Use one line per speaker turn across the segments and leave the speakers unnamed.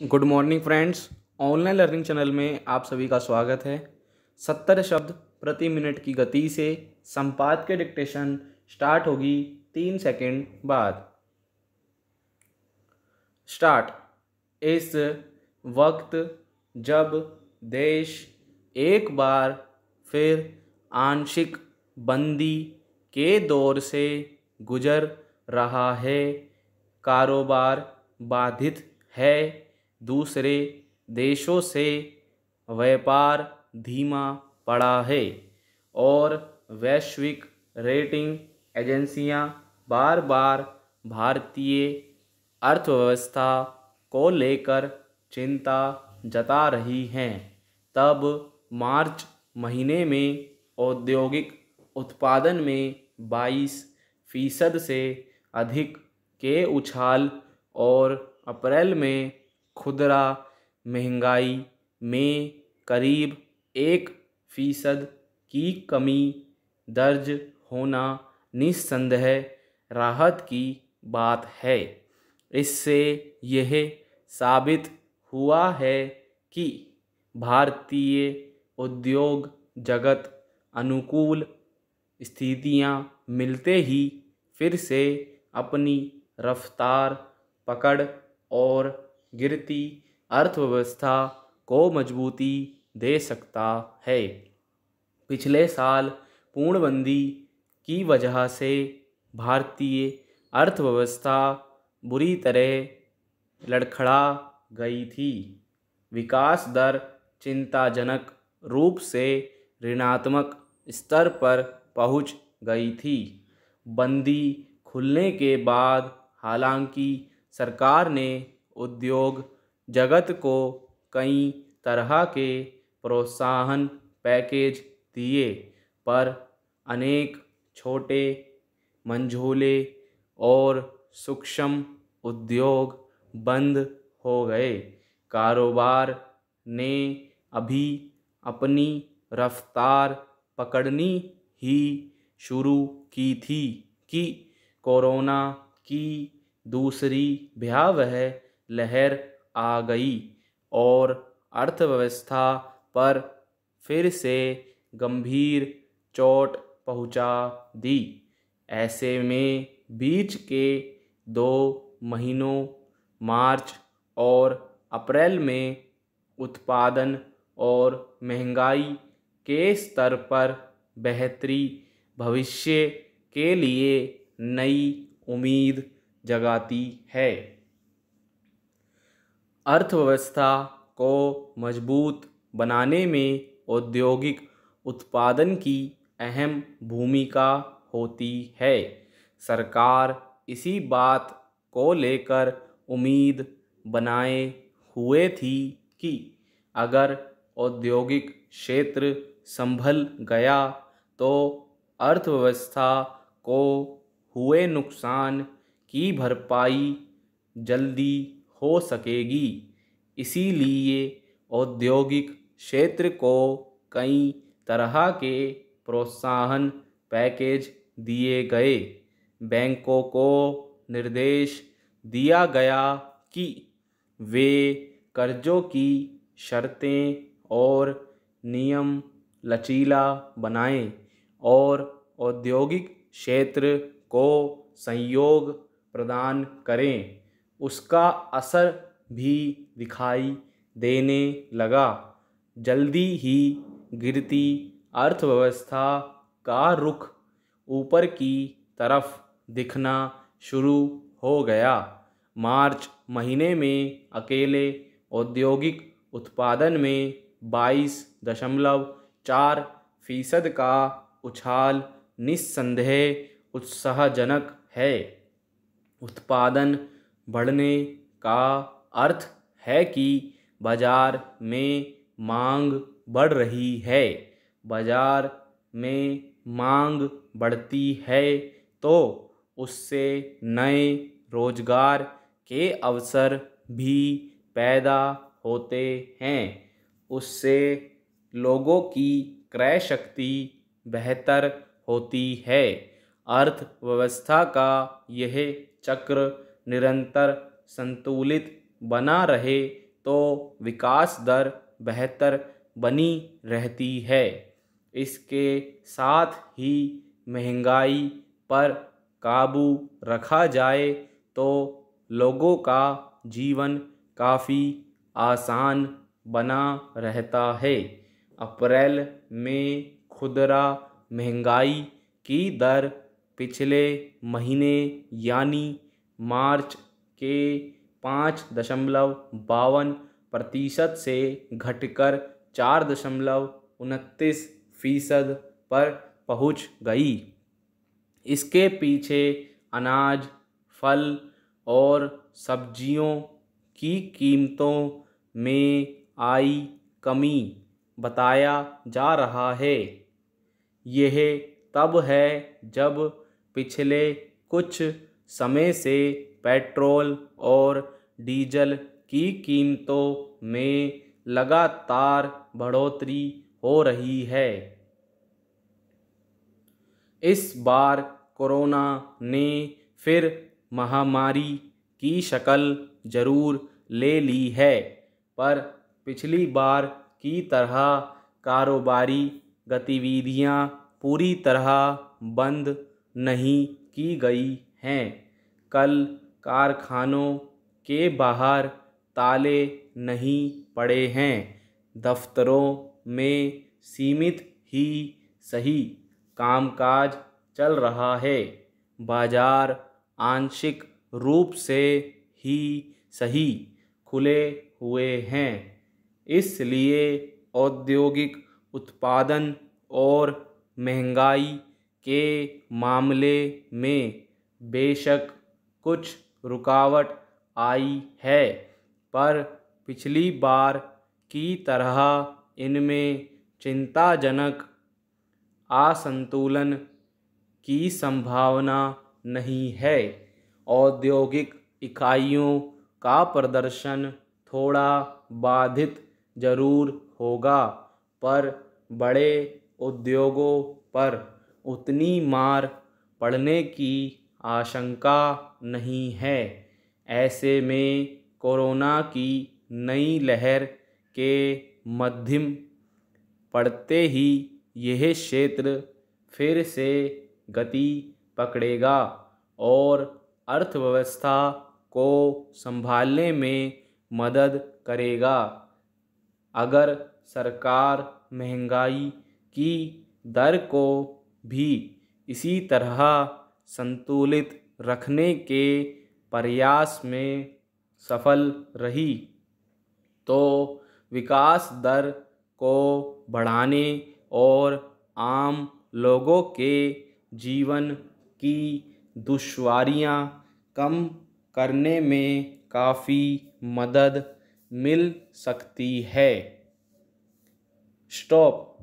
Good morning friends. Online learning channel में आप सभी का स्वागत है। सत्तर शब्द प्रति मिनट की गति से संपाद के डिक्टेशन स्टार्ट होगी तीन सेकंड बाद। स्टार्ट। इस वक्त जब देश एक बार फिर आंशिक बंदी के दौर से गुजर रहा है, कारोबार बाधित है दूसरे देशों से व्यापार धीमा पड़ा है और वैश्विक रेटिंग एजेंसियाँ बार बार भारतीय अर्थव्यवस्था को लेकर चिंता जता रही हैं। तब मार्च महीने में औद्योगिक उत्पादन में 22 फ़ीसद से अधिक के उछाल और अप्रैल में खुदरा महँगाई में करीब एक फ़ीसद की कमी दर्ज होना निस्संदेह राहत की बात है। इससे यह साबित हुआ है कि भारतीय उद्योग जगत अनुकूल स्थितियाँ मिलते ही फिर से अपनी रफ्तार पकड़ और गिरती, अर्थव्यवस्था को मजबूती दे सकता है। पिछले साल पूर्णबंदी की वजह से भारतीय अर्थव्यवस्था बुरी तरह लड़खड़ा गई थी। विकास दर चिंताजनक रूप से ऋणात्मक स्तर पर पहुँच गई थी। बंदी खुलने के बाद हालाँकि सरकार ने उद्योग जगत को कई तरह के प्रोत्साहन पैकेज दिए, पर अनेक छोटे, मंझोले और सूक्ष्म उद्योग बंद हो गए। कारोबार ने अभी अपनी रफ्तार पकड़नी ही शुरू की थी कि कोरोना की दूसरी भयावह लहर आ गई और अर्थव्यवस्था पर फिर से गंभीर चोट पहुँचा दी। ऐसे में बीच के दो महीनों, मार्च और अप्रैल में उत्पादन और महँगाई के स्तर पर बेहतरी भविष्य के लिए नई उम्मीद जगाती है। अर्थव्यवस्था को मज़बूत बनाने में औद्योगिक उत्पादन की अहम भूमिका होती है। सरकार इसी बात को लेकर उम्मीद बनाए हुए थी कि अगर औद्योगिक क्षेत्र संभल गया तो अर्थव्यवस्था को हुए नुकसान की भरपाई जल्दी हो सकेगी। इसीलिए औद्योगिक क्षेत्र को कई तरह के प्रोत्साहन पैकेज दिए गए। बैंकों को निर्देश दिया गया कि वे कर्जों की शर्तें और नियम लचीला बनाएँ और औद्योगिक क्षेत्र को संयोग प्रदान करें। उसका असर भी दिखाई देने लगा। जल्दी ही गिरती अर्थव्यवस्था का रुख ऊपर की तरफ़ दिखना शुरू हो गया। मार्च महीने में अकेले औद्योगिक उत्पादन में बाईस दशमलव चार फ़ीसद का उछाल निस्संदेह उत्साहजनक है। उत्पादन बढ़ने का अर्थ है कि बाज़ार में मांग बढ़ रही है। बाज़ार में मांग बढ़ती है तो उससे नए रोज़गार के अवसर भी पैदा होते हैं। उससे लोगों की क्रय शक्ति बेहतर होती है। अर्थव्यवस्था का यह चक्र निरंतर संतुलित बना रहे तो विकास दर बेहतर बनी रहती है। इसके साथ ही महँगाई पर काबू रखा जाए तो लोगों का जीवन काफ़ी आसान बना रहता है। अप्रैल में खुदरा महँगाई की दर पिछले महीने यानी मार्च के पाँच दशमलव बावन प्रतिशत से घटकर चार दशमलव उनतीस फ़ीसद पर पहुँच गई। इसके पीछे अनाज, फल और सब्जियों की कीमतों में आई कमी बताया जा रहा है। यह तब है जब पिछले कुछ समय से पेट्रोल और डीजल की कीमतों में लगातार बढ़ोतरी हो रही है। इस बार कोरोना ने फिर महामारी की शक्ल ज़रूर ले ली है, पर पिछली बार की तरह कारोबारी गतिविधियाँ पूरी तरह बंद नहीं की गई। हैं। कल कारखानों के बाहर ताले नहीं पड़े हैं। दफ्तरों में सीमित ही सही कामकाज चल रहा है। बाज़ार आंशिक रूप से ही सही खुले हुए हैं। इसलिए औद्योगिक उत्पादन और महँगाई के मामले में बेशक कुछ रुकावट आई है, पर पिछली बार की तरह इनमें चिंताजनक असंतुलन की संभावना नहीं है। औद्योगिक इकाइयों का प्रदर्शन थोड़ा बाधित ज़रूर होगा, पर बड़े उद्योगों पर उतनी मार पड़ने की आशंका नहीं है। ऐसे में कोरोना की नई लहर के मध्यम पड़ते ही यह क्षेत्र फिर से गति पकड़ेगा और अर्थव्यवस्था को संभालने में मदद करेगा। अगर सरकार महँगाई की दर को भी इसी तरह संतुलित रखने के प्रयास में सफल रही तो विकास दर को बढ़ाने और आम लोगों के जीवन की दुश्वारियाँ कम करने में काफ़ी मदद मिल सकती है। स्टॉप।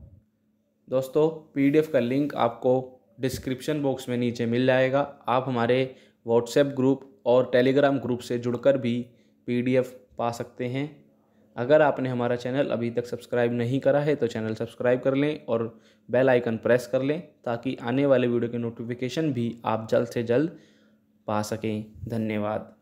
दोस्तों, पीडीएफ का लिंक आपको डिस्क्रिप्शन बॉक्स में नीचे मिल जाएगा। आप हमारे व्हाट्सएप ग्रुप और टेलीग्राम ग्रुप से जुड़कर भी पीडीएफ पा सकते हैं। अगर आपने हमारा चैनल अभी तक सब्सक्राइब नहीं करा है तो चैनल सब्सक्राइब कर लें और बेल आइकन प्रेस कर लें ताकि आने वाले वीडियो के नोटिफिकेशन भी आप जल्द से जल्द पा सकें। धन्यवाद।